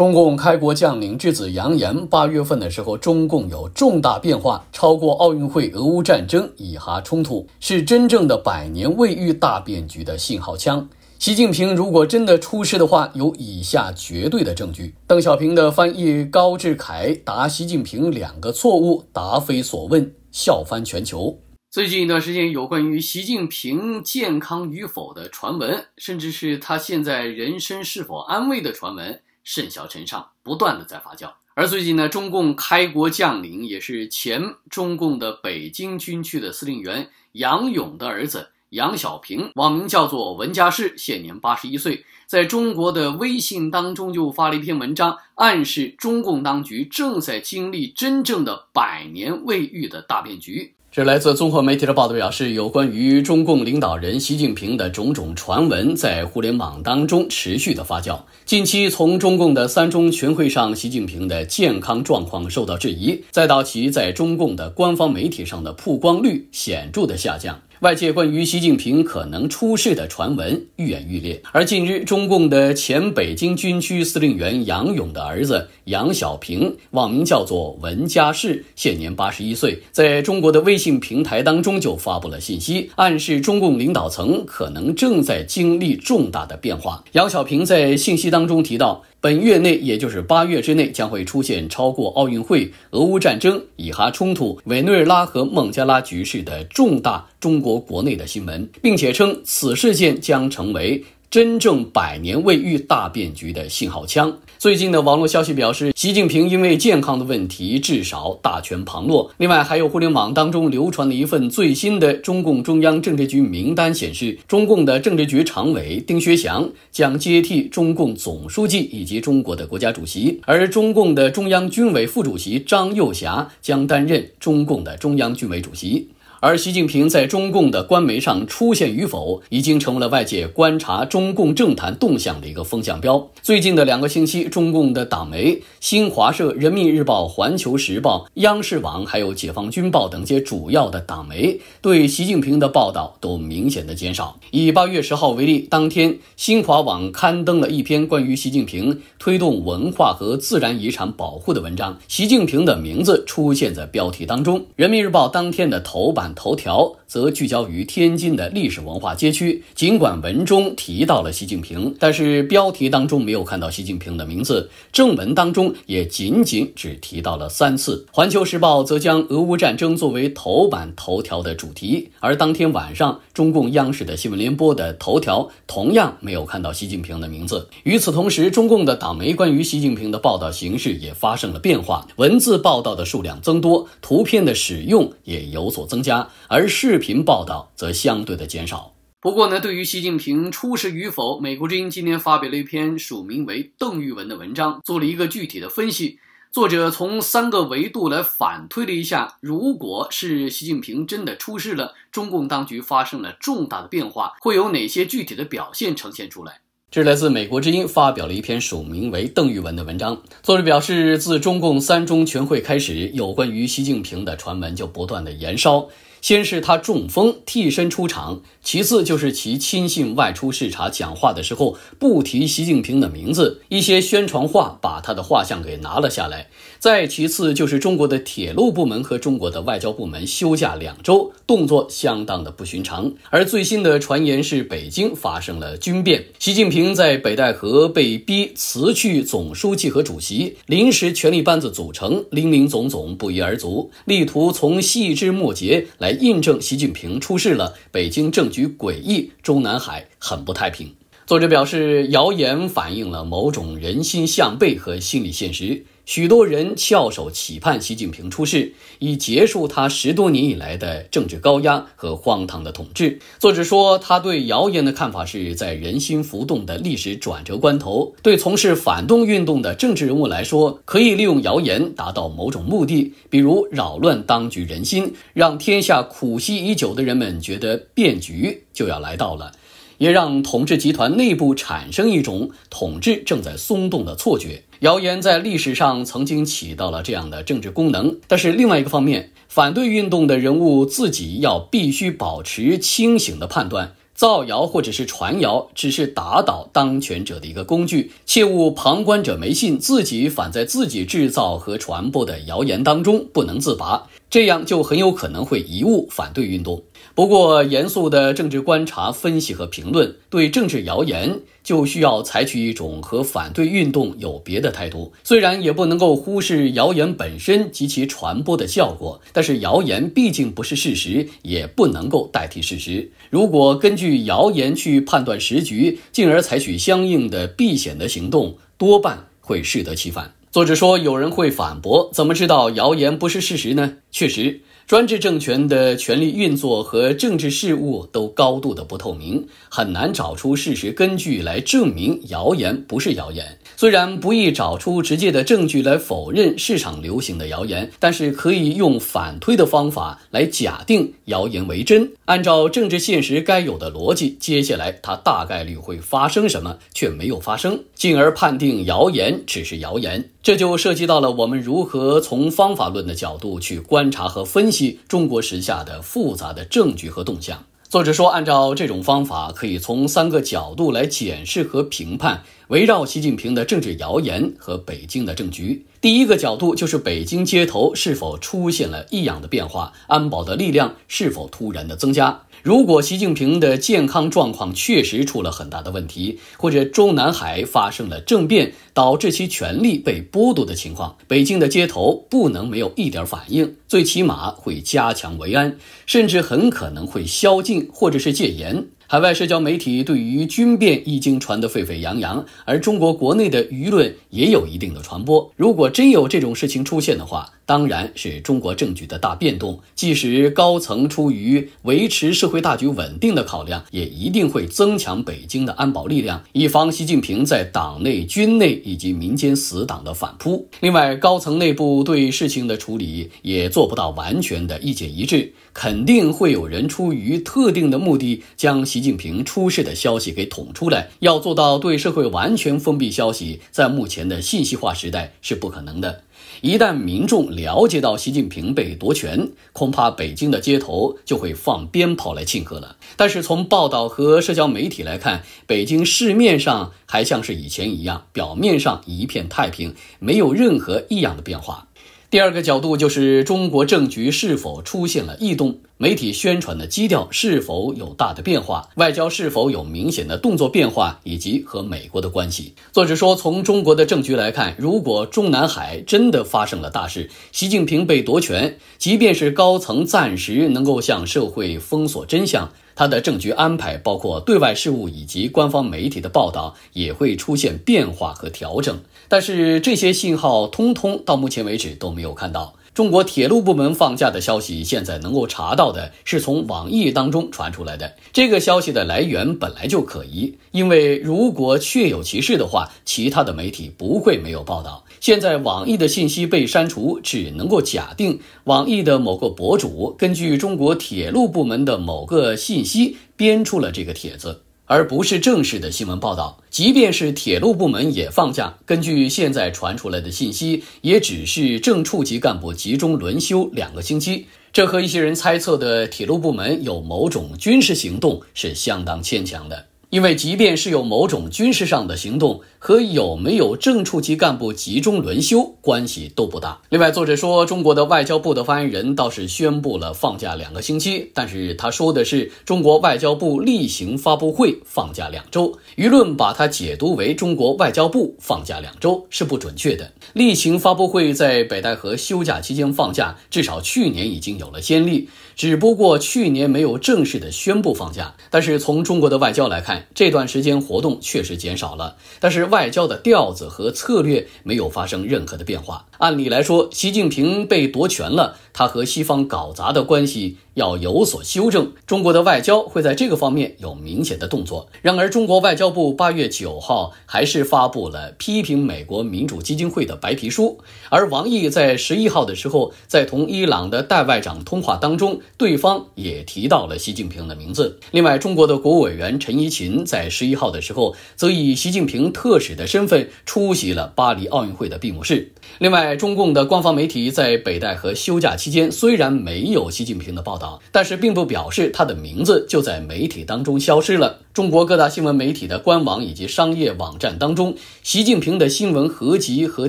中共开国将领之子扬言，八月份的时候，中共有重大变化，超过奥运会、俄乌战争、以哈冲突，是真正的百年未遇大变局的信号枪。习近平如果真的出事的话，有以下绝对的证据。邓小平的翻译高志凯答习近平两个错误，答非所问，笑翻全球。最近一段时间，有关于习近平健康与否的传闻，甚至是他现在人身是否安危的传闻。甚嚣尘上，不断的在发酵。而最近呢，中共开国将领，也是前中共的北京军区的司令员杨勇的儿子杨小平，网名叫做文家世，现年八十一岁，在中国的微信当中就发了一篇文章，暗示中共当局正在经历真正的百年未遇的大变局。这来自综合媒体的报道表示，有关于中共领导人习近平的种种传闻在互联网当中持续的发酵。近期，从中共的三中全会上，习近平的健康状况受到质疑，再到其在中共的官方媒体上的曝光率显著的下降。外界关于习近平可能出事的传闻愈演愈烈，而近日，中共的前北京军区司令员杨勇的儿子杨小平，网名叫做文家世，现年八十一岁，在中国的微信平台当中就发布了信息，暗示中共领导层可能正在经历重大的变化。杨小平在信息当中提到。本月内，也就是八月之内，将会出现超过奥运会、俄乌战争、以哈冲突、委内瑞拉和孟加拉局势的重大中国国内的新闻，并且称此事件将成为。真正百年未遇大变局的信号枪。最近的网络消息表示，习近平因为健康的问题，至少大权旁落。另外，还有互联网当中流传的一份最新的中共中央政治局名单显示，中共的政治局常委丁薛祥将接替中共总书记以及中国的国家主席，而中共的中央军委副主席张又侠将担任中共的中央军委主席。而习近平在中共的官媒上出现与否，已经成为了外界观察中共政坛动向的一个风向标。最近的两个星期，中共的党媒新华社、人民日报、环球时报、央视网，还有解放军报等些主要的党媒对习近平的报道都明显的减少。以八月十号为例，当天新华网刊登了一篇关于习近平推动文化和自然遗产保护的文章，习近平的名字出现在标题当中。人民日报当天的头版。头条则聚焦于天津的历史文化街区。尽管文中提到了习近平，但是标题当中没有看到习近平的名字，正文当中也仅仅只提到了三次。环球时报则将俄乌战争作为头版头条的主题，而当天晚上，中共央视的新闻联播的头条同样没有看到习近平的名字。与此同时，中共的党媒关于习近平的报道形式也发生了变化，文字报道的数量增多，图片的使用也有所增加。而视频报道则相对的减少。不过呢，对于习近平出事与否，美国之音今天发表了一篇署名为邓玉文的文章，做了一个具体的分析。作者从三个维度来反推了一下，如果是习近平真的出事了，中共当局发生了重大的变化，会有哪些具体的表现呈现出来？这是来自美国之音发表了一篇署名为邓玉文的文章。作者表示，自中共三中全会开始，有关于习近平的传闻就不断的延烧。先是他中风替身出场，其次就是其亲信外出视察讲话的时候不提习近平的名字，一些宣传画把他的画像给拿了下来。再其次就是中国的铁路部门和中国的外交部门休假两周，动作相当的不寻常。而最新的传言是北京发生了军变，习近平在北戴河被逼辞去总书记和主席，临时权力班子组成，林林总总不一而足，力图从细枝末节来。印证习近平出事了，北京政局诡异，中南海很不太平。作者表示，谣言反映了某种人心向背和心理现实。许多人翘首企盼习近平出世，以结束他十多年以来的政治高压和荒唐的统治。作者说，他对谣言的看法是在人心浮动的历史转折关头，对从事反动运动的政治人物来说，可以利用谣言达到某种目的，比如扰乱当局人心，让天下苦息已久的人们觉得变局就要来到了。也让统治集团内部产生一种统治正在松动的错觉。谣言在历史上曾经起到了这样的政治功能，但是另外一个方面，反对运动的人物自己要必须保持清醒的判断。造谣或者是传谣，只是打倒当权者的一个工具，切勿旁观者没信，自己反在自己制造和传播的谣言当中不能自拔，这样就很有可能会贻误反对运动。不过，严肃的政治观察、分析和评论，对政治谣言就需要采取一种和反对运动有别的态度。虽然也不能够忽视谣言本身及其传播的效果，但是谣言毕竟不是事实，也不能够代替事实。如果根据谣言去判断时局，进而采取相应的避险的行动，多半会适得其反。作者说，有人会反驳：怎么知道谣言不是事实呢？确实。专制政权的权力运作和政治事务都高度的不透明，很难找出事实根据来证明谣言不是谣言。虽然不易找出直接的证据来否认市场流行的谣言，但是可以用反推的方法来假定谣言为真。按照政治现实该有的逻辑，接下来它大概率会发生什么，却没有发生，进而判定谣言只是谣言。这就涉及到了我们如何从方法论的角度去观察和分析中国时下的复杂的证据和动向。作者说，按照这种方法，可以从三个角度来检视和评判围绕习近平的政治谣言和北京的政局。第一个角度就是北京街头是否出现了异样的变化，安保的力量是否突然的增加。如果习近平的健康状况确实出了很大的问题，或者中南海发生了政变，导致其权力被剥夺的情况，北京的街头不能没有一点反应，最起码会加强维安，甚至很可能会宵禁或者是戒严。海外社交媒体对于军变已经传得沸沸扬扬，而中国国内的舆论也有一定的传播。如果真有这种事情出现的话，当然是中国政局的大变动。即使高层出于维持社会大局稳定的考量，也一定会增强北京的安保力量，以防习近平在党内、军内以及民间死党的反扑。另外，高层内部对事情的处理也做不到完全的意见一致，肯定会有人出于特定的目的将习。近平出事的消息给捅出来，要做到对社会完全封闭消息，在目前的信息化时代是不可能的。一旦民众了解到习近平被夺权，恐怕北京的街头就会放鞭炮来庆贺了。但是从报道和社交媒体来看，北京市面上还像是以前一样，表面上一片太平，没有任何异样的变化。第二个角度就是中国政局是否出现了异动，媒体宣传的基调是否有大的变化，外交是否有明显的动作变化，以及和美国的关系。作者说，从中国的政局来看，如果中南海真的发生了大事，习近平被夺权，即便是高层暂时能够向社会封锁真相。他的政局安排，包括对外事务以及官方媒体的报道，也会出现变化和调整。但是这些信号通通到目前为止都没有看到。中国铁路部门放假的消息，现在能够查到的是从网易当中传出来的。这个消息的来源本来就可疑，因为如果确有其事的话，其他的媒体不会没有报道。现在网易的信息被删除，只能够假定网易的某个博主根据中国铁路部门的某个信息编出了这个帖子。而不是正式的新闻报道。即便是铁路部门也放假，根据现在传出来的信息，也只是正处级干部集中轮休两个星期。这和一些人猜测的铁路部门有某种军事行动是相当牵强的。因为即便是有某种军事上的行动，和有没有正处级干部集中轮休关系都不大。另外，作者说，中国的外交部的发言人倒是宣布了放假两个星期，但是他说的是中国外交部例行发布会放假两周，舆论把它解读为中国外交部放假两周是不准确的。例行发布会在北戴河休假期间放假，至少去年已经有了先例。只不过去年没有正式的宣布放假，但是从中国的外交来看，这段时间活动确实减少了。但是外交的调子和策略没有发生任何的变化。按理来说，习近平被夺权了，他和西方搞砸的关系。要有所修正，中国的外交会在这个方面有明显的动作。然而，中国外交部八月九号还是发布了批评美国民主基金会的白皮书，而王毅在十一号的时候，在同伊朗的代外长通话当中，对方也提到了习近平的名字。另外，中国的国务委员陈怡琴在十一号的时候，则以习近平特使的身份出席了巴黎奥运会的闭幕式。另外，中共的官方媒体在北戴河休假期间，虽然没有习近平的报道。但是并不表示他的名字就在媒体当中消失了。中国各大新闻媒体的官网以及商业网站当中，习近平的新闻合集和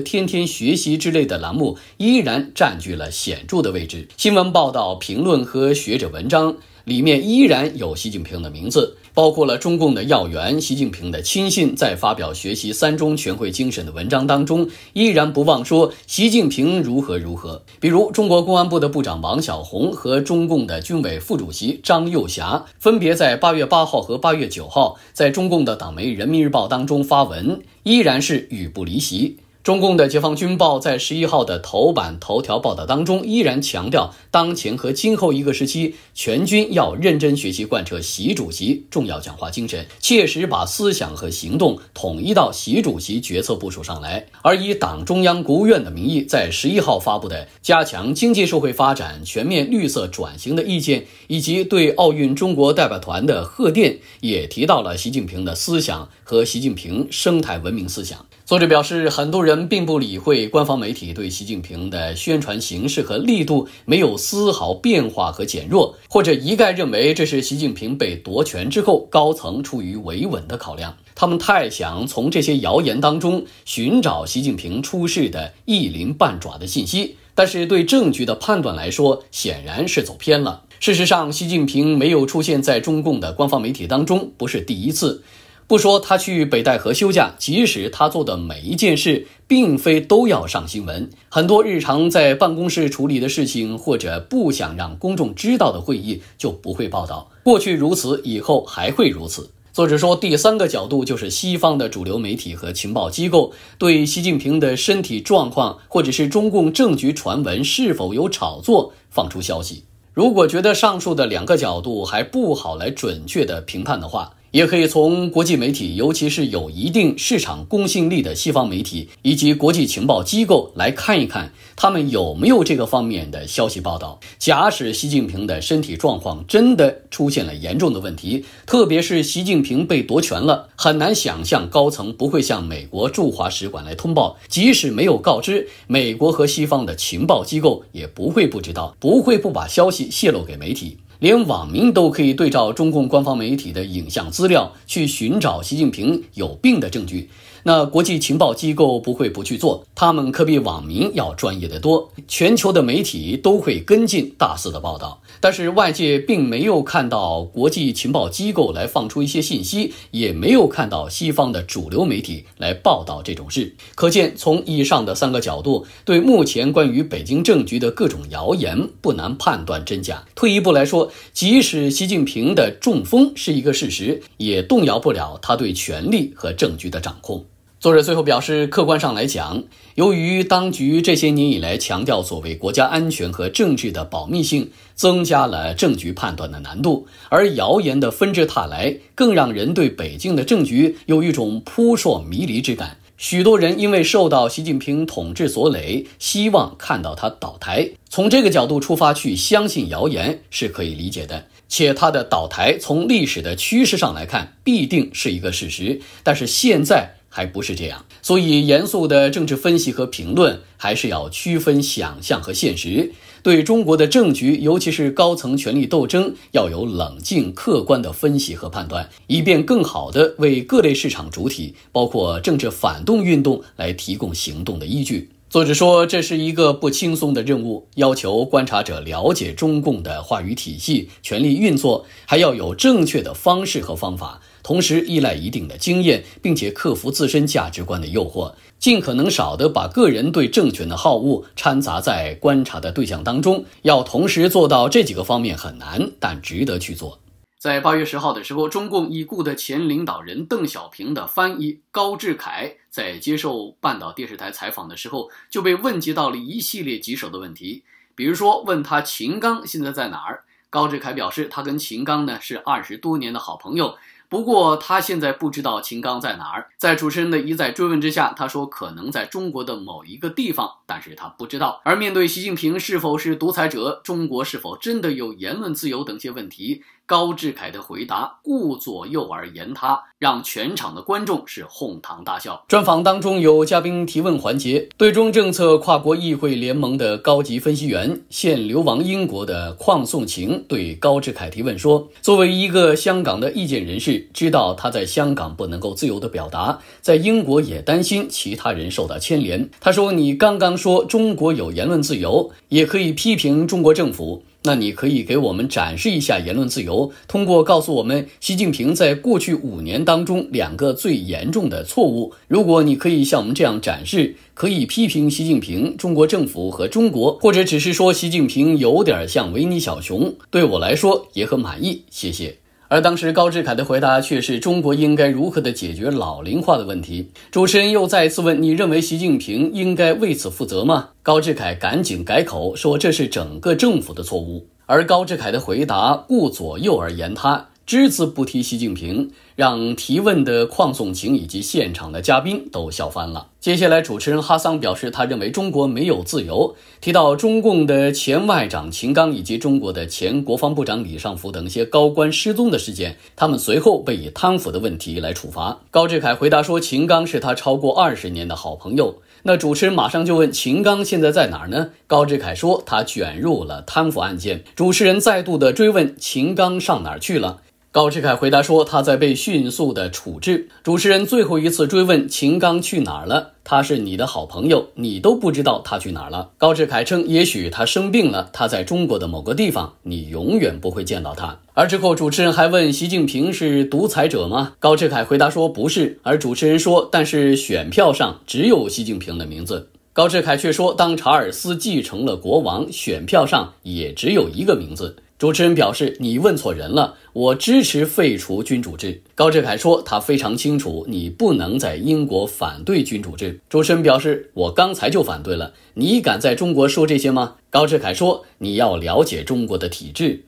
天天学习之类的栏目依然占据了显著的位置。新闻报道、评论和学者文章。里面依然有习近平的名字，包括了中共的要员、习近平的亲信，在发表学习三中全会精神的文章当中，依然不忘说习近平如何如何。比如，中国公安部的部长王小红和中共的军委副主席张又侠，分别在八月八号和八月九号在中共的党媒《人民日报》当中发文，依然是语不离席。中共的解放军报在十一号的头版头条报道当中，依然强调当前和今后一个时期，全军要认真学习贯彻习主席重要讲话精神，切实把思想和行动统一到习主席决策部署上来。而以党中央、国务院的名义，在十一号发布的加强经济社会发展、全面绿色转型的意见，以及对奥运中国代表团的贺电，也提到了习近平的思想和习近平生态文明思想。作者表示，很多人并不理会官方媒体对习近平的宣传形式和力度没有丝毫变化和减弱，或者一概认为这是习近平被夺权之后高层出于维稳的考量。他们太想从这些谣言当中寻找习近平出事的一鳞半爪的信息，但是对证据的判断来说，显然是走偏了。事实上，习近平没有出现在中共的官方媒体当中，不是第一次。不说他去北戴河休假，即使他做的每一件事，并非都要上新闻。很多日常在办公室处理的事情，或者不想让公众知道的会议，就不会报道。过去如此，以后还会如此。作者说，第三个角度就是西方的主流媒体和情报机构对习近平的身体状况，或者是中共政局传闻是否有炒作，放出消息。如果觉得上述的两个角度还不好来准确的评判的话，也可以从国际媒体，尤其是有一定市场公信力的西方媒体以及国际情报机构来看一看，他们有没有这个方面的消息报道。假使习近平的身体状况真的出现了严重的问题，特别是习近平被夺权了，很难想象高层不会向美国驻华使馆来通报。即使没有告知，美国和西方的情报机构也不会不知道，不会不把消息泄露给媒体。连网民都可以对照中共官方媒体的影像资料去寻找习近平有病的证据。那国际情报机构不会不去做，他们可比网民要专业的多。全球的媒体都会跟进大肆的报道，但是外界并没有看到国际情报机构来放出一些信息，也没有看到西方的主流媒体来报道这种事。可见，从以上的三个角度，对目前关于北京政局的各种谣言，不难判断真假。退一步来说，即使习近平的中风是一个事实，也动摇不了他对权力和政局的掌控。作者最后表示，客观上来讲，由于当局这些年以来强调所谓国家安全和政治的保密性，增加了政局判断的难度，而谣言的纷至沓来，更让人对北京的政局有一种扑朔迷离之感。许多人因为受到习近平统治所累，希望看到他倒台，从这个角度出发去相信谣言是可以理解的。且他的倒台从历史的趋势上来看，必定是一个事实。但是现在。还不是这样，所以严肃的政治分析和评论还是要区分想象和现实。对中国的政局，尤其是高层权力斗争，要有冷静客观的分析和判断，以便更好地为各类市场主体，包括政治反动运动来提供行动的依据。作者说，这是一个不轻松的任务，要求观察者了解中共的话语体系、权力运作，还要有正确的方式和方法。同时依赖一定的经验，并且克服自身价值观的诱惑，尽可能少的把个人对政权的好恶掺杂在观察的对象当中。要同时做到这几个方面很难，但值得去做。在八月十号的时候，中共已故的前领导人邓小平的翻译高志凯在接受半岛电视台采访的时候，就被问及到了一系列棘手的问题，比如说问他秦刚现在在哪儿。高志凯表示，他跟秦刚呢是二十多年的好朋友。不过他现在不知道秦刚在哪儿。在主持人的一再追问之下，他说可能在中国的某一个地方，但是他不知道。而面对习近平是否是独裁者，中国是否真的有言论自由等些问题，高志凯的回答顾左右而言他，让全场的观众是哄堂大笑。专访当中有嘉宾提问环节，对中政策跨国议会联盟的高级分析员、现流亡英国的邝颂晴对高志凯提问说：“作为一个香港的意见人士，知道他在香港不能够自由的表达，在英国也担心其他人受到牵连。”他说：“你刚刚说中国有言论自由，也可以批评中国政府。”那你可以给我们展示一下言论自由，通过告诉我们习近平在过去五年当中两个最严重的错误。如果你可以像我们这样展示，可以批评习近平、中国政府和中国，或者只是说习近平有点像维尼小熊，对我来说也很满意。谢谢。而当时高志凯的回答却是中国应该如何的解决老龄化的问题。主持人又再次问：“你认为习近平应该为此负责吗？”高志凯赶紧改口说：“这是整个政府的错误。”而高志凯的回答顾左右而言他。只字不提习近平，让提问的邝颂晴以及现场的嘉宾都笑翻了。接下来，主持人哈桑表示，他认为中国没有自由。提到中共的前外长秦刚以及中国的前国防部长李尚福等一些高官失踪的事件，他们随后被以贪腐的问题来处罚。高志凯回答说，秦刚是他超过二十年的好朋友。那主持人马上就问，秦刚现在在哪儿呢？高志凯说，他卷入了贪腐案件。主持人再度的追问，秦刚上哪儿去了？高志凯回答说：“他在被迅速的处置。”主持人最后一次追问：“秦刚去哪儿了？他是你的好朋友，你都不知道他去哪儿了？”高志凯称：“也许他生病了，他在中国的某个地方，你永远不会见到他。”而之后，主持人还问：“习近平是独裁者吗？”高志凯回答说：“不是。”而主持人说：“但是选票上只有习近平的名字。”高志凯却说：“当查尔斯继承了国王，选票上也只有一个名字。”主持人表示：“你问错人了，我支持废除君主制。”高志凯说：“他非常清楚，你不能在英国反对君主制。”主持人表示：“我刚才就反对了，你敢在中国说这些吗？”高志凯说：“你要了解中国的体制。”